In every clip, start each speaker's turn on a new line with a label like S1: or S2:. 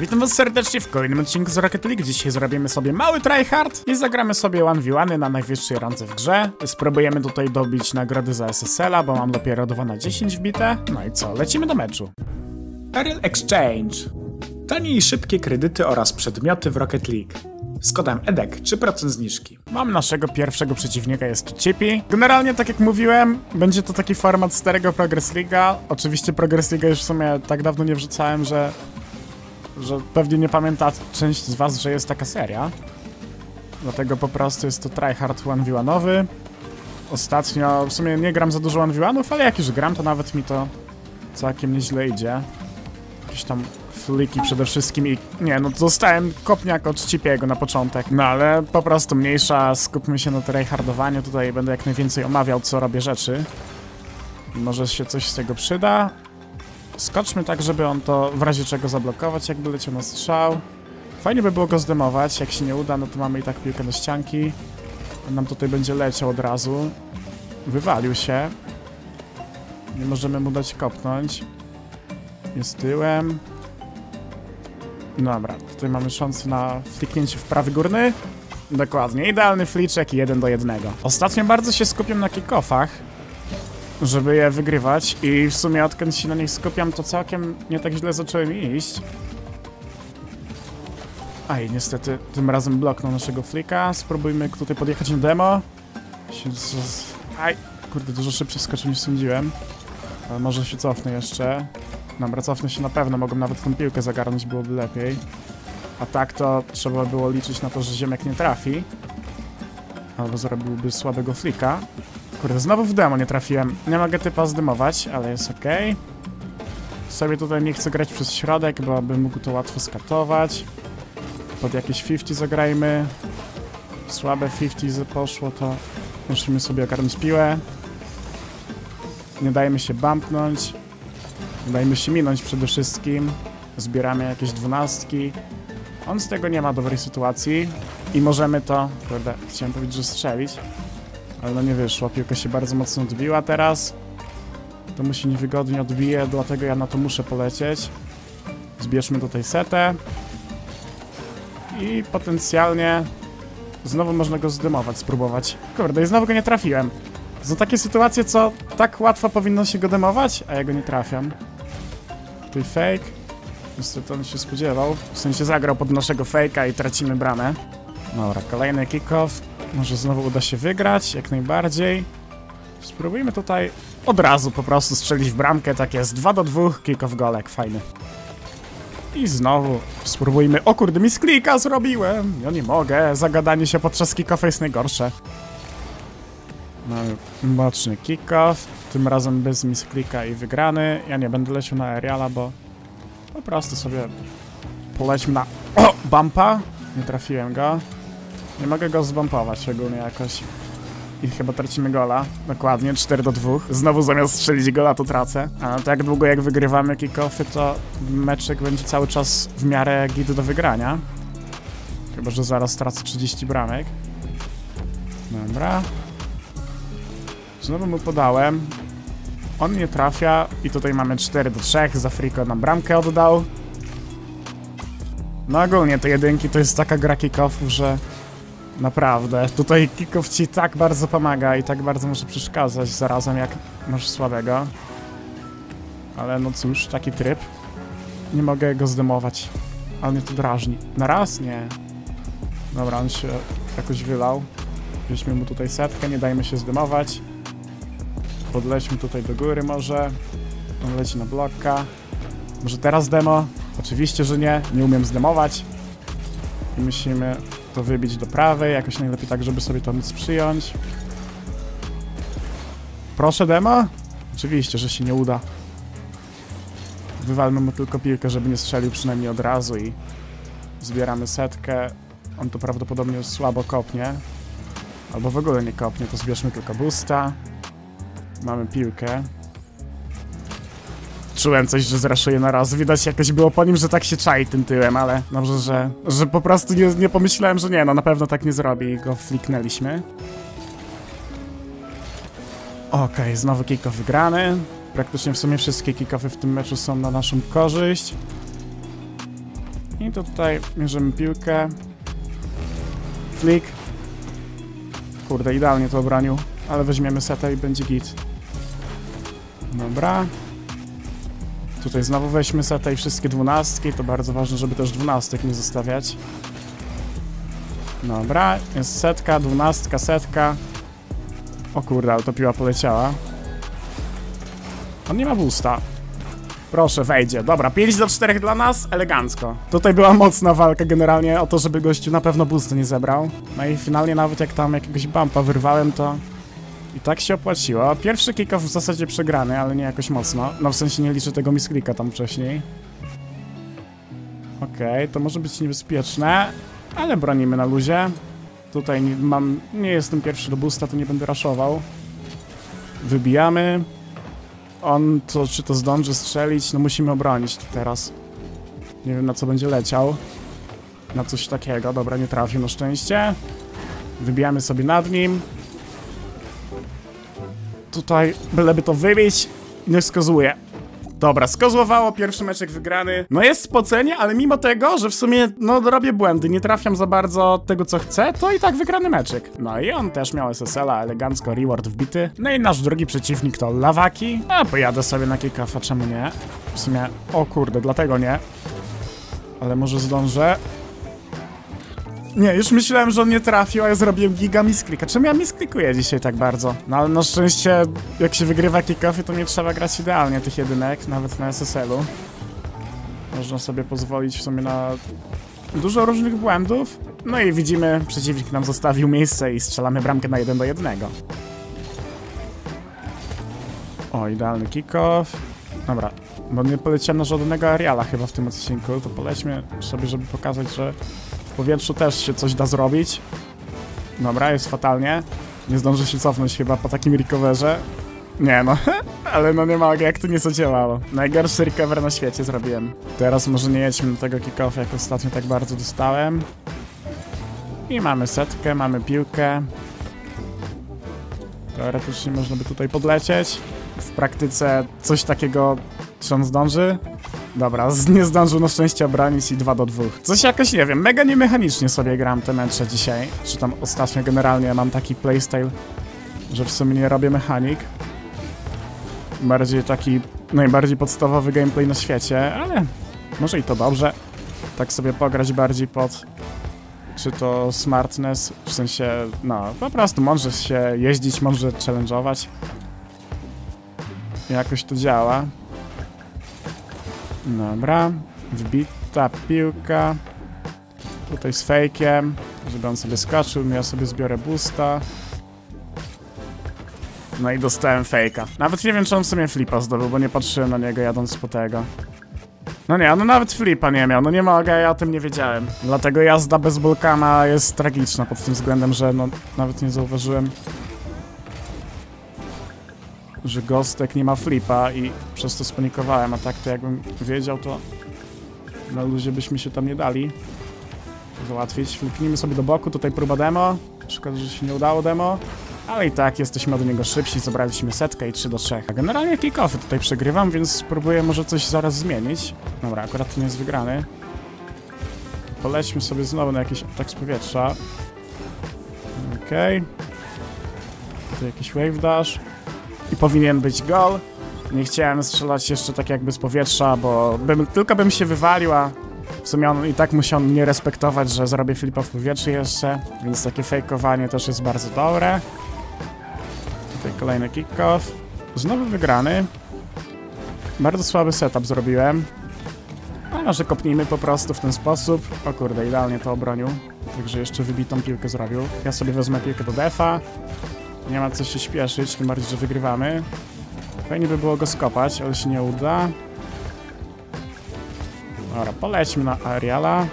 S1: Witam was serdecznie w kolejnym odcinku z Rocket League. Dzisiaj zrobimy sobie mały tryhard i zagramy sobie 1v1 na najwyższej randze w grze. Spróbujemy tutaj dobić nagrody za SSL-a, bo mam dopiero 2 na 10 wbite. No i co, lecimy do meczu. Ariel Exchange. Tanie i szybkie kredyty oraz przedmioty w Rocket League. Z kodem EDEK 3% zniżki. Mam naszego pierwszego przeciwnika, jest to Chippy. Generalnie, tak jak mówiłem, będzie to taki format starego Progress League'a. Oczywiście Progress League'a już w sumie tak dawno nie wrzucałem, że że pewnie nie pamięta część z was, że jest taka seria. Dlatego po prostu jest to tryhard 1v1. Ostatnio, w sumie nie gram za dużo 1v1, ale jak już gram, to nawet mi to całkiem nieźle idzie. Jakieś tam fliki przede wszystkim i... Nie, no dostałem kopniak od Cipiego na początek. No ale po prostu mniejsza, skupmy się na tryhardowaniu. Tutaj będę jak najwięcej omawiał, co robię rzeczy. Może się coś z tego przyda. Skoczmy tak, żeby on to w razie czego zablokować, jakby leciał na strzał. Fajnie by było go zdemować, jak się nie uda, no to mamy i tak piłkę do ścianki. On nam tutaj będzie leciał od razu. Wywalił się. Nie możemy mu dać kopnąć. Jest tyłem. Dobra, tutaj mamy szansę na fliknięcie w prawy górny. Dokładnie, idealny fliczek jeden do jednego. Ostatnio bardzo się skupiam na kickoffach, żeby je wygrywać i w sumie odkąd się na nich skupiam, to całkiem nie tak źle zacząłem iść. Aj, niestety tym razem bloknął naszego flika. Spróbujmy tutaj podjechać na demo. Aj, kurde, dużo szybciej skoczył niż sądziłem. Ale może się cofnę jeszcze. Dobra, cofnę się na pewno, mogą nawet tą piłkę zagarnąć, byłoby lepiej. A tak to trzeba było liczyć na to, że ziemek nie trafi. Albo zrobiłby słabego flika. Kurde, znowu w demo nie trafiłem. Nie mogę typa zdymować, ale jest ok. Sobie tutaj nie chcę grać przez środek, bo bym mógł to łatwo skatować. Pod jakieś 50 zagrajmy. Słabe 50 poszło, to musimy sobie ogarnąć piłę. Nie dajmy się bumpnąć. Nie dajmy się minąć przede wszystkim. Zbieramy jakieś dwunastki. On z tego nie ma dobrej sytuacji. I możemy to... Kurde, chciałem powiedzieć, że strzelić. Ale no nie wyszło, piłka się bardzo mocno odbiła teraz. To mu się niewygodnie odbije, dlatego ja na to muszę polecieć. Zbierzmy tutaj setę. I potencjalnie znowu można go zdymować, spróbować. Kurde, i znowu go nie trafiłem. Są takie sytuacje, co tak łatwo powinno się go demować, a ja go nie trafiam. Tutaj fake. Niestety on się spodziewał. W sensie zagrał pod naszego fake'a i tracimy bramę. Dobra, kolejny kickoff. Może znowu uda się wygrać, jak najbardziej. Spróbujmy tutaj od razu po prostu strzelić w bramkę, tak jest. 2 do 2, kick-off golek, fajny. I znowu spróbujmy... O kurde, mi z klika zrobiłem! Ja nie mogę, zagadanie się podczas kick-offa jest najgorsze. Mamy mocny kick-off, tym razem bez misklika i wygrany. Ja nie będę leciał na aeriala, bo po prostu sobie polećmy na... O! Bumpa! Nie trafiłem go. Nie mogę go zbompować ogólnie jakoś. I chyba tracimy gola. Dokładnie, 4 do 2. Znowu zamiast strzelić gola, to tracę. A tak długo jak wygrywamy kickoffy, to meczek będzie cały czas w miarę git do wygrania. Chyba, że zaraz stracę 30 bramek. Dobra. Znowu mu podałem. On nie trafia i tutaj mamy 4 do 3. Zafriko nam bramkę oddał. No ogólnie te jedynki to jest taka gra kickoffów, że Naprawdę. Tutaj kickoff ci tak bardzo pomaga i tak bardzo może przeszkadzać zarazem jak masz słabego. Ale no cóż, taki tryb. Nie mogę go zdemować. Ale mnie to drażni. Na raz? Nie. Dobra, on się jakoś wylał. Weźmy mu tutaj setkę, nie dajmy się zdemować. Podlećmy tutaj do góry może. On leci na blokka. Może teraz demo? Oczywiście, że nie. Nie umiem zdemować. I musimy to wybić do prawej, jakoś najlepiej tak, żeby sobie to móc przyjąć. Proszę demo? Oczywiście, że się nie uda. Wywalmy mu tylko piłkę, żeby nie strzelił przynajmniej od razu i zbieramy setkę. On to prawdopodobnie słabo kopnie. Albo w ogóle nie kopnie, to zbierzmy tylko boosta. Mamy piłkę. Czułem coś, że zraszuje na raz. Widać jakoś było po nim, że tak się czai tym tyłem, ale dobrze, że, że po prostu nie, nie pomyślałem, że nie, no na pewno tak nie zrobi i go fliknęliśmy. Okej, okay, znowu kickoff wygrany. Praktycznie w sumie wszystkie kickoffy w tym meczu są na naszą korzyść. I tutaj mierzymy piłkę. Flick. Kurde, idealnie to obronił. Ale weźmiemy setę i będzie git. Dobra. Tutaj znowu weźmy setę i wszystkie dwunastki. To bardzo ważne, żeby też dwunastek nie zostawiać. Dobra, jest setka, dwunastka, setka. O kurde, ale to piła poleciała. On nie ma boosta. Proszę, wejdzie. Dobra, 5 do 4 dla nas, elegancko. Tutaj była mocna walka generalnie o to, żeby gościu na pewno boosta nie zebrał. No i finalnie nawet jak tam jakiegoś bumpa wyrwałem, to i tak się opłaciło. Pierwszy kick-off w zasadzie przegrany, ale nie jakoś mocno. No w sensie nie liczę tego misklika tam wcześniej. Okej, to może być niebezpieczne, ale bronimy na luzie. Tutaj mam, nie jestem pierwszy do boosta, to nie będę raszował. Wybijamy. On to, czy to zdąży strzelić? No musimy obronić teraz. Nie wiem na co będzie leciał. Na coś takiego. Dobra, nie trafił na szczęście. Wybijamy sobie nad nim. Tutaj byleby to wybić. Nie skazuje. Dobra, skozłowało, pierwszy meczek wygrany. No jest spocenie, ale mimo tego, że w sumie, no robię błędy, nie trafiam za bardzo tego, co chcę, to i tak wygrany meczek. No i on też miał SSL-a, elegancko reward wbity. No i nasz drugi przeciwnik to Lawaki. A pojadę sobie na kick-offa, czemu nie? W sumie, o kurde, dlatego nie. Ale może zdążę. Nie, już myślałem, że on nie trafił, a ja zrobiłem giga misklika. Czemu ja misklikuję dzisiaj tak bardzo? No ale na szczęście, jak się wygrywa kickoffy, to nie trzeba grać idealnie tych jedynek, nawet na SSL-u. Można sobie pozwolić w sumie na dużo różnych błędów. No i widzimy, przeciwnik nam zostawił miejsce i strzelamy bramkę na 1 do 1. O, idealny kickoff. Dobra, bo nie poleciałem na żadnego areala chyba w tym odcinku, to polećmy sobie, żeby pokazać, że w powietrzu też się coś da zrobić. Dobra, jest fatalnie. Nie zdążę się cofnąć chyba po takim recoverze. Nie no, ale no nie mogę, jak to nie zadziałało. Najgorszy recover na świecie zrobiłem. Teraz może nie jedźmy do tego kick-offa, jak ostatnio tak bardzo dostałem. I mamy setkę, mamy piłkę. Teoretycznie można by tutaj podlecieć. W praktyce coś takiego, czy on zdąży? Dobra, z- nie zdążył na szczęście obronić i 2 do 2. Coś jakoś, nie wiem, mega niemechanicznie sobie gram te mecze dzisiaj. Czy tam ostatnio generalnie mam taki playstyle, że w sumie nie robię mechanik. Bardziej taki najbardziej podstawowy gameplay na świecie, ale może i to dobrze. Tak sobie pograć bardziej pod czy to smartness, w sensie, no, po prostu może się jeździć, może challenge'ować. Jakoś to działa. Dobra, wbita piłka. Tutaj z fejkiem, żeby on sobie skoczył, ja sobie zbiorę boosta. No i dostałem fejka. Nawet nie wiem, czy on w sumie flipa zdobył, bo nie patrzyłem na niego jadąc po tego. No nie, no nawet flipa nie miał, no nie mogę, ja o tym nie wiedziałem. Dlatego jazda bez Bulkana jest tragiczna pod tym względem, że no nawet nie zauważyłem, że Gostek nie ma flipa i przez to spanikowałem, a tak to jakbym wiedział, to na luzie byśmy się tam nie dali załatwić. Flipnijmy sobie do boku, tutaj próba demo. Szkoda, że się nie udało demo. Ale i tak jesteśmy od niego szybsi, zabraliśmy setkę i 3 do 3. A generalnie kick-offy tutaj przegrywam, więc spróbuję może coś zaraz zmienić. Dobra, akurat ten jest wygrany. Polećmy sobie znowu na jakiś atak z powietrza. Okej. Tutaj jakiś wave dash. I powinien być gol. Nie chciałem strzelać jeszcze tak jakby z powietrza, bo bym, tylko bym się wywalił, a w sumie on i tak musiał mnie respektować, że zrobię flipa w powietrzu jeszcze, więc takie fejkowanie też jest bardzo dobre. Tutaj kolejny kick-off. Znowu wygrany. Bardzo słaby setup zrobiłem. A może kopnijmy po prostu w ten sposób. O kurde, idealnie to obronił. Także jeszcze wybitą piłkę zrobił. Ja sobie wezmę piłkę do defa. Nie ma co się śpieszyć, tym bardziej, że wygrywamy. Fajnie by było go skopać, ale się nie uda. Dobra, polećmy na Ariala.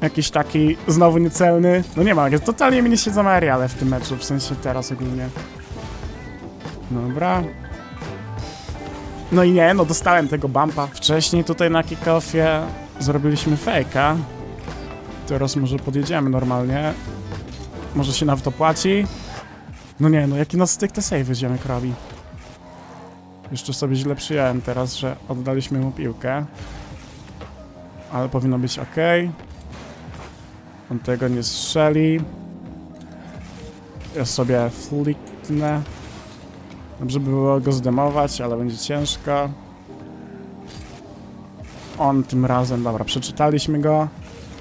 S1: Jakiś taki znowu niecelny. No nie ma, totalnie mi nie siedzą Ariale w tym meczu, w sensie teraz ogólnie. Dobra. No i nie, no dostałem tego bumpa. Wcześniej tutaj na kickoffie zrobiliśmy fejka. Teraz może podjedziemy normalnie. Może się nawet opłaci. No nie, no jaki nas styk te save ziomek robi. Jeszcze sobie źle przyjąłem teraz, że oddaliśmy mu piłkę. ale powinno być ok. On tego nie strzeli. Ja sobie fliknę. Dobrze by było go zdemować, ale będzie ciężko. On tym razem, dobra, przeczytaliśmy go.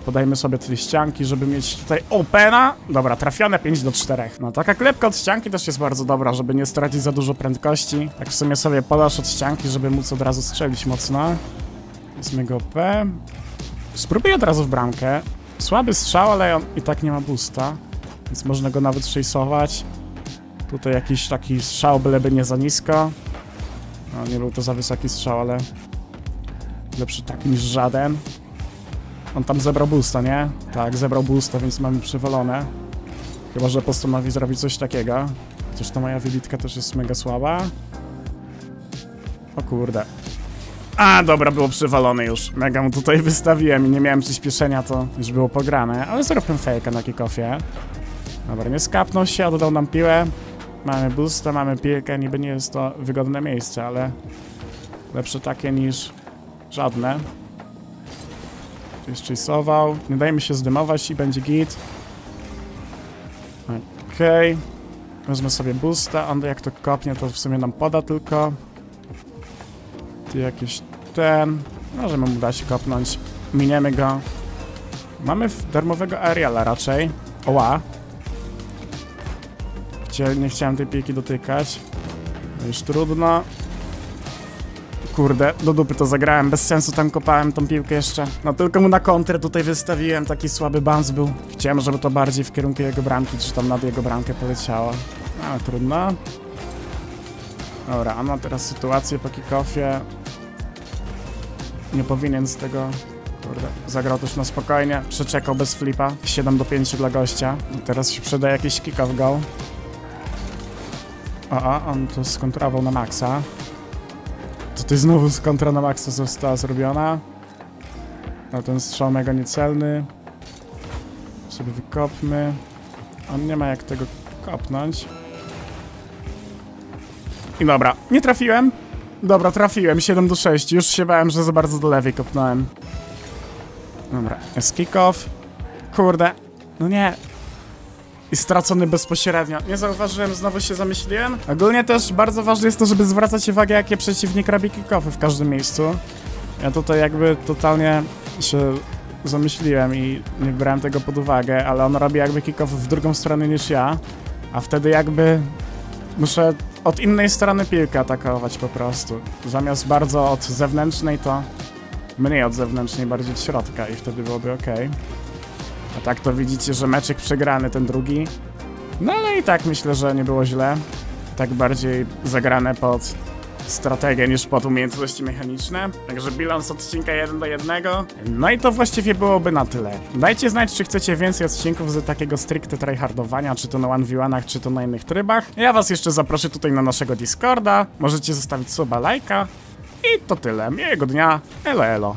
S1: Podajmy sobie te ścianki, żeby mieć tutaj opena. Dobra, trafione 5 do 4. No taka klepka od ścianki też jest bardzo dobra, żeby nie stracić za dużo prędkości. Tak w sumie sobie podasz od ścianki, żeby móc od razu strzelić mocno. Jest mega OP. Spróbuję od razu w bramkę. Słaby strzał, ale on i tak nie ma boosta. Więc można go nawet chase'ować. Tutaj jakiś taki strzał, byleby nie za nisko. No, nie był to za wysoki strzał, ale lepszy taki niż żaden. On tam zebrał boosta, nie? Tak, zebrał boosta, więc mamy przywalone. Chyba, że postanowi zrobić coś takiego. Chociaż ta moja wybitka też jest mega słaba. O kurde. A, dobra, było przywalone już. Mega mu tutaj wystawiłem i nie miałem przyspieszenia, to już było pograne. Ale zrobiłem fejka na kickoffie. Dobra, nie skapnął się, oddał nam piłę. Mamy boosta, mamy piłkę, niby nie jest to wygodne miejsce, ale lepsze takie niż żadne. Jest chase'ował. Nie dajmy się zdymować i będzie git. Okej. Okay. Wezmę sobie boosta, on jak to kopnie, to w sumie nam poda tylko. Tu jakiś ten... Możemy mu dać kopnąć. Miniemy go. Mamy darmowego aeriala raczej. Oła. Nie chciałem tej piłki dotykać. Już trudno. Kurde, do dupy to zagrałem, bez sensu tam kopałem tą piłkę jeszcze. No tylko mu na kontrę tutaj wystawiłem, taki słaby bounce był. Chciałem, żeby to bardziej w kierunku jego bramki, czy tam nad jego bramkę poleciało. Ale trudno. Dobra, a ma teraz sytuację po kickoffie. Nie powinien z tego... Kurde, zagrał też na spokojnie. Przeczekał bez flipa. 7 do 5 dla gościa. I teraz się przyda jakiś kick-off goal. O, o, on to skontrował na maksa. Tutaj znowu z kontra na maksa została zrobiona. No ten strzał mega niecelny. Sobie wykopmy. On nie ma jak tego kopnąć. I dobra, nie trafiłem. Dobra, trafiłem, 7 do 6. Już się bałem, że za bardzo do lewej kopnąłem. Dobra, jest kick-off. Kurde, no nie. I stracony bezpośrednio. Nie zauważyłem, znowu się zamyśliłem. Ogólnie też bardzo ważne jest to, żeby zwracać uwagę, jakie przeciwnik robi kick-offy w każdym miejscu. Ja tutaj jakby totalnie się zamyśliłem i nie brałem tego pod uwagę, ale on robi jakby kick-off w drugą stronę niż ja. A wtedy jakby muszę od innej strony piłkę atakować po prostu. Zamiast bardzo od zewnętrznej to mniej od zewnętrznej, bardziej od środka i wtedy byłoby ok. A tak to widzicie, że meczek przegrany ten drugi. No ale i tak myślę, że nie było źle. Tak bardziej zagrane pod strategię niż pod umiejętności mechaniczne. Także bilans odcinka 1 do 1. No i to właściwie byłoby na tyle. Dajcie znać, czy chcecie więcej odcinków z takiego stricte tryhardowania, czy to na 1v1, czy to na innych trybach. Ja was jeszcze zaproszę tutaj na naszego Discorda. Możecie zostawić suba, lajka. I to tyle. Miłego dnia. Elo, elo.